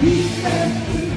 We stand